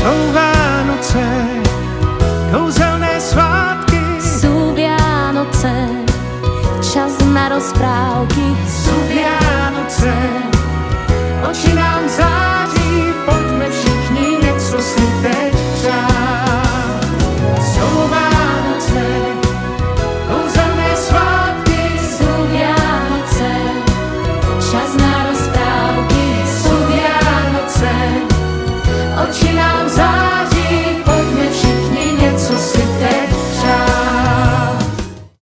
Jsou Vánoce, kouzelné svátky. Sú Vianoce, čas na rozprávky. Sú